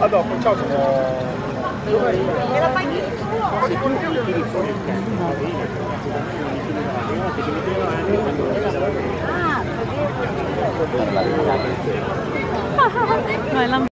あとはこっちはその。Me la fai Se tu tiri fuori il cane, va bene, perché mi trovo anche quando... Ah, perché... 15